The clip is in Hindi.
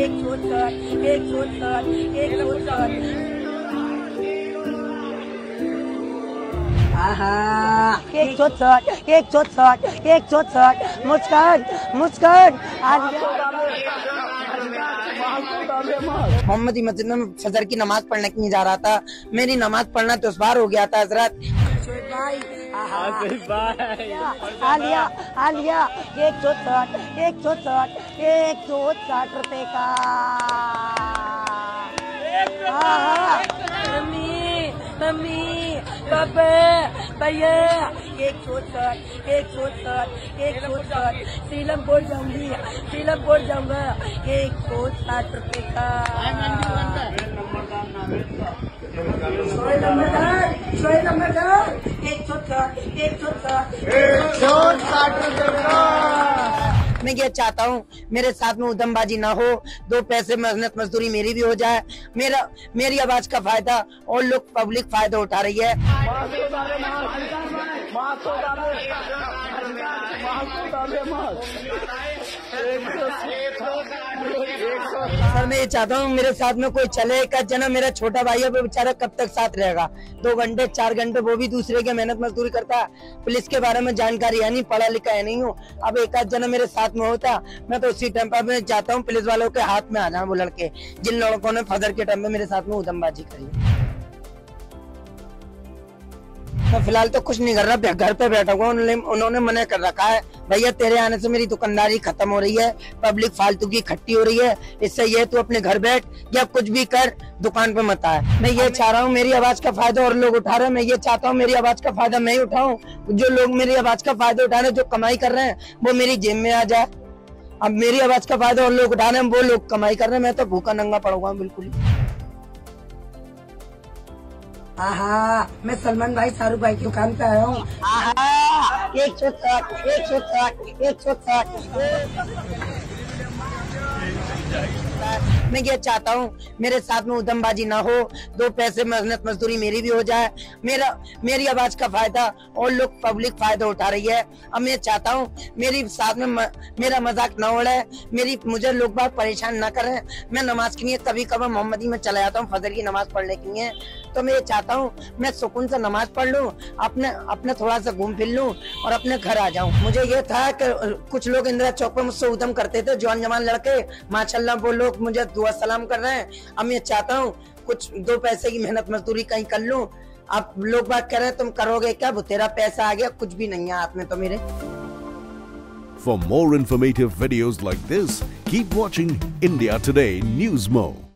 एक सूट शर्ट एक सूट शर्ट एक शर्ट आहा एक सूट शर्ट एक सूट शर्ट एक सूट शर्ट मुस्कान मुस्कान। आज मोहम्मदी मस्जिद में फजर की नमाज़ पढ़ने के लिए जा रहा था। मेरी नमाज़ पढ़ना तो उस बार हो गया था हज़रत। आलिया आलिया एक सौ साठ एक सौ साठ एक सौ साठ रुपए का। मम्मी मम्मी पापा भैया। एक सौ साठ एक सौ साठ एक सौ साठ। सीलम बोर्ड जाऊँगी सीलम बोर्ड जाऊँगा। एक सौ साठ रुपए का। सोए नंबरदार सोए नंबरदार एक सौ साठ एक सौ साठ मैं ये चाहता हूँ, मेरे साथ में उदमबाजी ना हो, दो पैसे मेहनत मजदूरी मेरी भी हो जाए। मेरा, मेरी आवाज़ का फ़ायदा और लोग पब्लिक फ़ायदा उठा रही है। सर, मैं ये चाहता हूँ मेरे साथ में कोई चले का जना मेरा छोटा भाई है बेचारा कब तक साथ रहेगा? दो घंटे, चार घंटे, वो भी दूसरे के मेहनत मजदूरी करता है। पुलिस के बारे में जानकारी है नहीं, पढ़ा लिखा है नहीं हूँ। अब एक आध जना मेरे साथ में होता मैं तो उसी टाइम पर मैं चाहता हूँ पुलिस वालों के हाथ में आ जाए वो लड़के, जिन लड़कों ने फादर के टाइम में मेरे साथ में उदमबाजी करी। मैं फ़िलहाल तो कुछ नहीं कर रहा घर पे बैठा हुआ उन्होंने उन्होंने मना कर रखा है, भैया, तेरे आने से मेरी दुकानदारी खत्म हो रही है, पब्लिक फालतू की इकट्ठी हो रही है, इससे ये तू अपने घर बैठ, या कुछ भी कर, दुकान पे मत आए मैं ये चाह रहा हूँ, मेरी आवाज़ का फ़ायदा और लोग उठा रहे हैं, मैं ये चाहता हूँ, मेरी आवाज़ का फ़ायदा मैं ही उठाऊं। जो लोग मेरी आवाज़ का फ़ायदा उठा रहे हैं, जो कमाई कर रहे हैं, वो मेरी जेब में आ जाए। अब मेरी आवाज़ का फ़ायदा और लोग उठा रहे हैं, वो लोग कमाई कर रहे हैं, मैं तो भूखा नंगा पड़ूँगा बिल्कुल आहा मैं सलमान भाई शाहरुख भाई की दुकान पे आया हूँ। एक सौ साठ एक सौ साठ एक सौ साठ। मैं ये चाहता हूँ मेरे साथ में उदमबाजी ना हो दो पैसे मेहनत मजदूरी मेरी भी हो जाए। मेरा मेरी आवाज़ का फ़ायदा और लोग पब्लिक फ़ायदा उठा रही है। अब मैं चाहता हूँ मेरी साथ में म, मेरा मज़ाक न उड़े मेरी मुझे लोग बात परेशान ना करें। मैं नमाज़ के लिए कभी कभी मोहम्मदी में चला जाता हूँ फजर की नमाज़ पढ़ने के लिए। तो मैं ये चाहता हूँ मैं सुकून से नमाज़ पढ़ लूँ अपने अपने थोड़ा सा घूम फिर लूँ और अपने घर आ जाऊँ। मुझे ये था कि कुछ लोग इंदिरा चौक पर मुझसे उदम करते थे जवान जवान लड़के माशाल्लाह वो लोग मुझे दुआ सलाम कर रहे हैं। अब मैं चाहता हूँ कुछ दो पैसे की मेहनत मजदूरी कहीं कर लूँ। अब लोग बात कर रहे हैं तुम करोगे क्या? वो तेरा पैसा आ गया कुछ भी नहीं है हाथ में तो मेरे। For more informative videos like this, keep watching India Today News Mo.